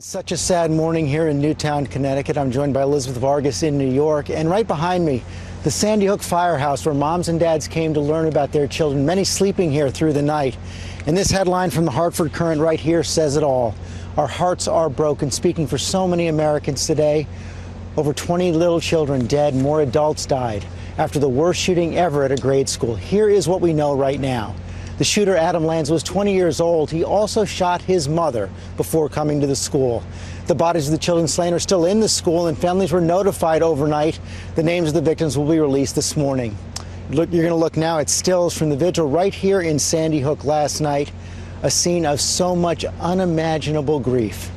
Such a sad morning here in Newtown, Connecticut. I'm joined by Elizabeth Vargas in New York, and right behind me, the Sandy Hook Firehouse, where moms and dads came to learn about their children, many sleeping here through the night. And this headline from the Hartford Courant right here says it all. Our hearts are broken, speaking for so many Americans today. Over 20 little children dead, more adults died after the worst shooting ever at a grade school. Here is what we know right now. The shooter, Adam Lanza, was 20 years old. He also shot his mother before coming to the school. The bodies of the children slain are still in the school, and families were notified overnight. The names of the victims will be released this morning. Look, you're going to look now at stills from the vigil right here in Sandy Hook last night, a scene of so much unimaginable grief.